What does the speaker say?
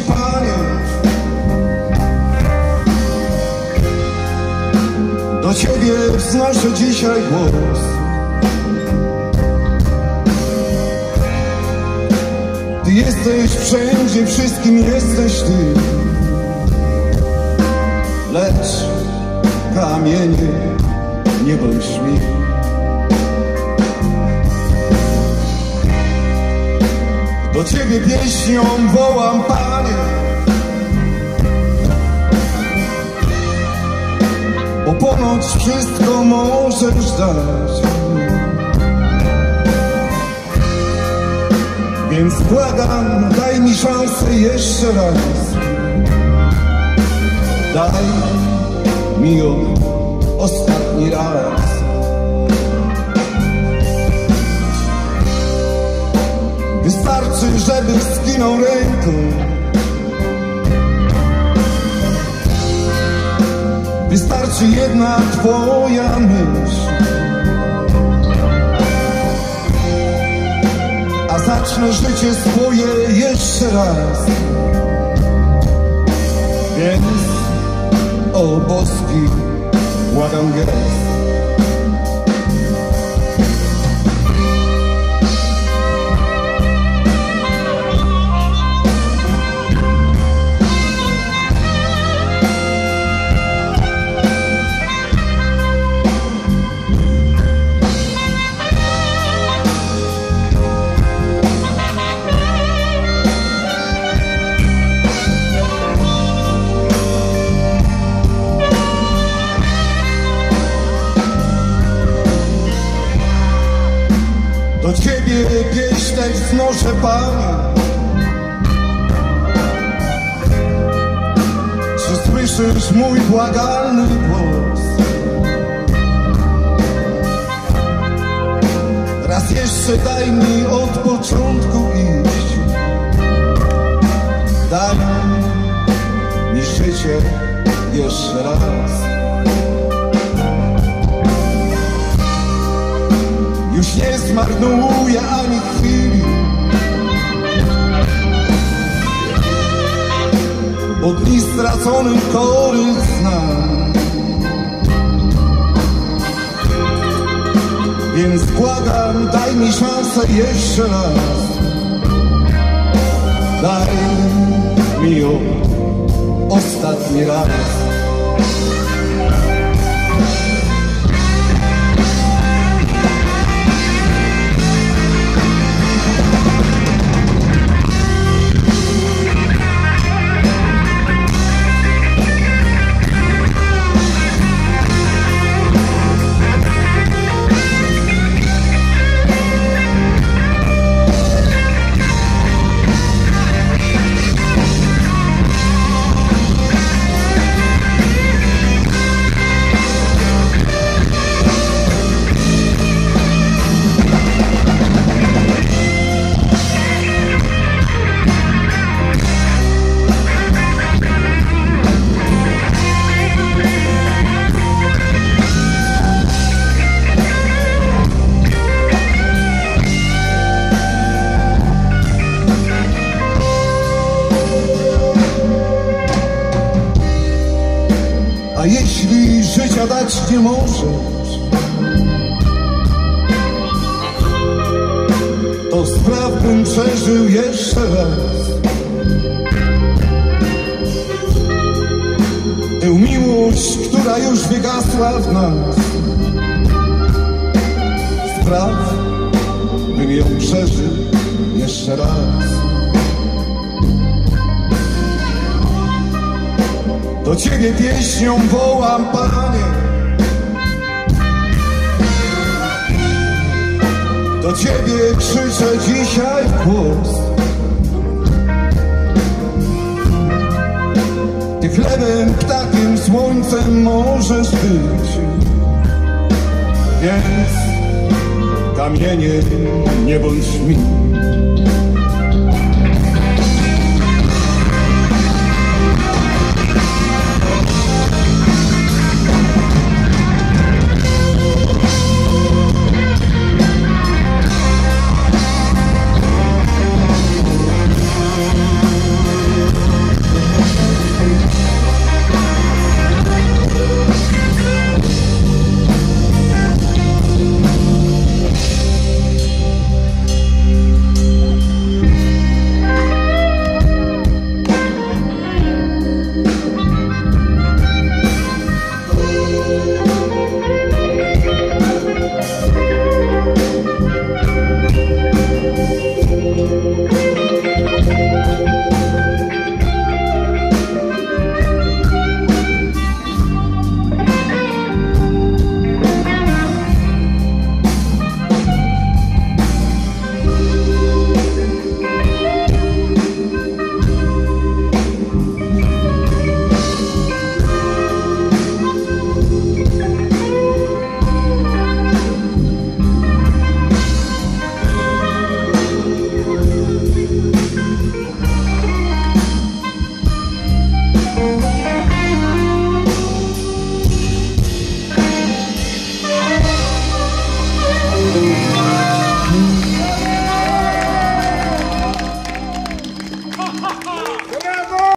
Panie. Do Ciebie wznoszę dzisiaj głos. Ty jesteś wszędzie, wszystkim jesteś Ty. Lecz kamienie nie bądź mi. Do Ciebie pieśnią wołam, Panie. Bo ponoć wszystko możesz dać. Więc błagam, daj mi szansę jeszcze raz. Daj mi ją ostatni raz. Wystarczy, żeby skinął ręką. Wystarczy jedna twoja myśl. A zacznę życie swoje jeszcze raz. Więc, o boski, błagam gest. Wznoszę, Panie. Czy słyszysz mój błagalny głos? Raz jeszcze daj mi od początku iść. Daj mi życie jeszcze raz. Już nie zmarnuję ani chwili Bo dni straconych chorych znam. Więc błagam, daj mi szansę jeszcze raz. Daj mi ją ostatni raz A jeśli życia dać nie możesz, to spraw bym przeżył jeszcze raz. Tę miłość, która już wygasła w nas, spraw bym ją przeżył jeszcze raz. Do Ciebie pieśnią wołam, Panie. Do Ciebie krzyczę dzisiaj głos. Ty chlebem, ptakiem, słońcem możesz być. Więc kamienie nie bądź mi.